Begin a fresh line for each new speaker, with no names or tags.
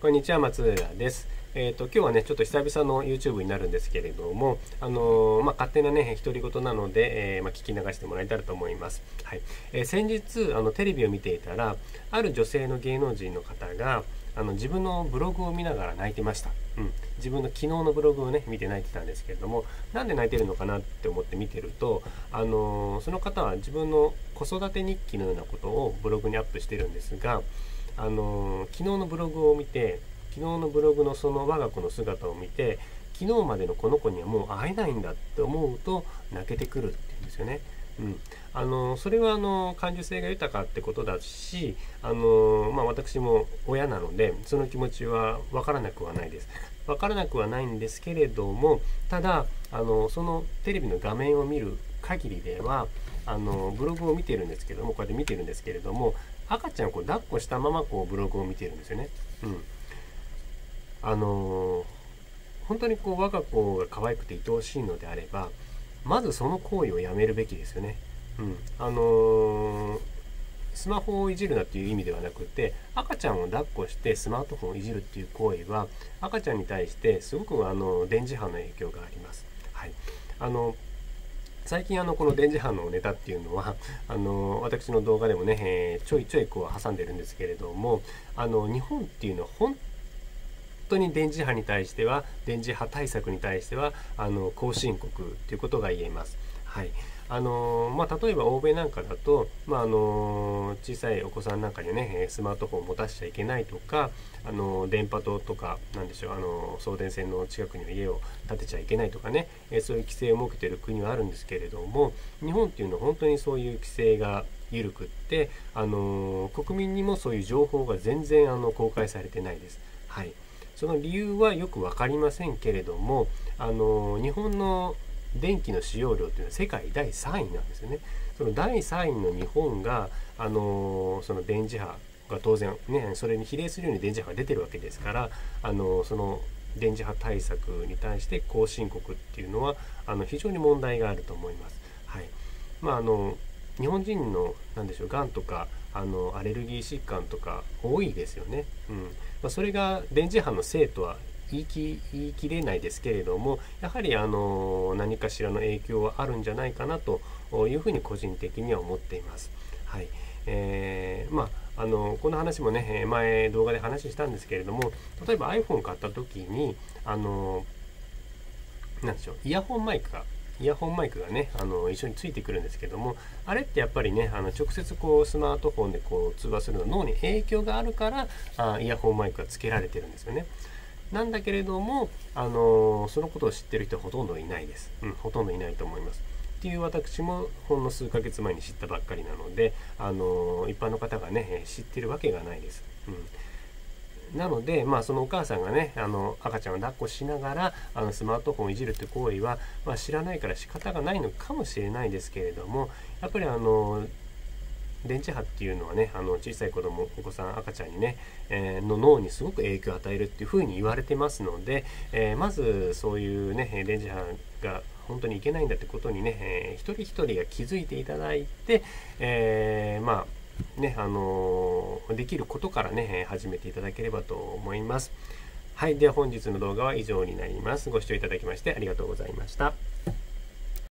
こんにちは松浦です。えーと、今日はねちょっと久々の YouTube になるんですけれども、あのー、まあ、勝手なね独り言なので、えー、まあ、聞き流してもらえたらと思います、はい。えー、先日あのテレビを見ていたらある女性の芸能人の方があの自分のブログを見ながら泣いてました、うん、自分の昨日のブログをね見て泣いてたんですけれどもなんで泣いてるのかなって思って見てると、あのその方は自分の子育て日記のようなことをブログにアップしてるんですが、あの昨日のブログを見て昨日のブログのその我が子の姿を見て昨日までのこの子にはもう会えないんだって思うと泣けてくるって言うんですよね。うん、あのそれはあの感受性が豊かってことだしあの、まあ、私も親なのでその気持ちは分からなくはないです。分からなくはないんですけれどもただあのそのテレビの画面を見る限りではあのブログを見てるんですけどもこうやって見てるんですけれども赤ちゃんをこう抱っこしたままこうブログを見ているんですよね。うんあのー、本当にこう我が子が可愛くて愛おしいのであればまずその行為をやめるべきですよね。うん、あのー、スマホをいじるなっていう意味ではなくて赤ちゃんを抱っこしてスマートフォンをいじるっていう行為は赤ちゃんに対してすごくあの電磁波の影響があります。はい、あの最近あのこの電磁波のネタっていうのはあの私の動画でもね、えー、ちょいちょいこう挟んでるんですけれどもあの日本っていうのは本当に電磁波に対しては電磁波対策に対してはあの後進国ということが言えます。はいあのまあ、例えば欧米なんかだと、まあ、あの小さいお子さんなんかにねスマートフォンを持たせちゃいけないとか、あの電波塔とかなんでしょうあの送電線の近くには家を建てちゃいけないとかね、えそういう規制を設けてる国はあるんですけれども日本っていうのは本当にそういう規制が緩くって、あの国民にもそういう情報が全然あの公開されてないです。はいその理由はよく分かりませんけれどもあの日本の電気の使用量というのは世界第3位なんですよね。その第3位の日本があのその電磁波が当然ねそれに比例するように電磁波が出てるわけですからあのその電磁波対策に対して後進国っていうのはあの非常に問題があると思います。はいまあ、あの日本人の何でしょうがんとかあのアレルギー疾患とか多いですよね。うんまあ、それが電磁波のせいとは言い切言い切れないですけれどもやはりあの何かしらの影響はあるんじゃないかなというふうに個人的には思っています。はいえー、まあ、あのこの話もね前動画で話したんですけれども例えば iPhone 買った時にあの何でしょうイヤホンマイクがイヤホンマイクがねあの一緒についてくるんですけどもあれってやっぱりねあの直接こうスマートフォンでこう通話するの脳に影響があるからあイヤホンマイクが付けられてるんですよね。なんだけれども、あのそのことを知ってる人はほとんどいないです。うん、ほとんどいないと思います。っていう私もほんの数ヶ月前に知ったばっかりなので、あの一般の方がね知ってるわけがないです。うんなので、まあ、そのお母さんがねあの赤ちゃんを抱っこしながらあのスマートフォンをいじるって行為は、まあ、知らないから仕方がないのかもしれないですけれどもやっぱりあの電磁波っていうのはねあの小さい子供お子さん赤ちゃんにね、えー、の脳にすごく影響を与えるっていうふうに言われてますので、えー、まずそういうね電磁波が本当にいけないんだってことにね、えー、一人一人が気づいていただいて、えまあね、あのできることからね、始めていただければと思います。はい。では本日の動画は以上になります。ご視聴いただきましてありがとうございました。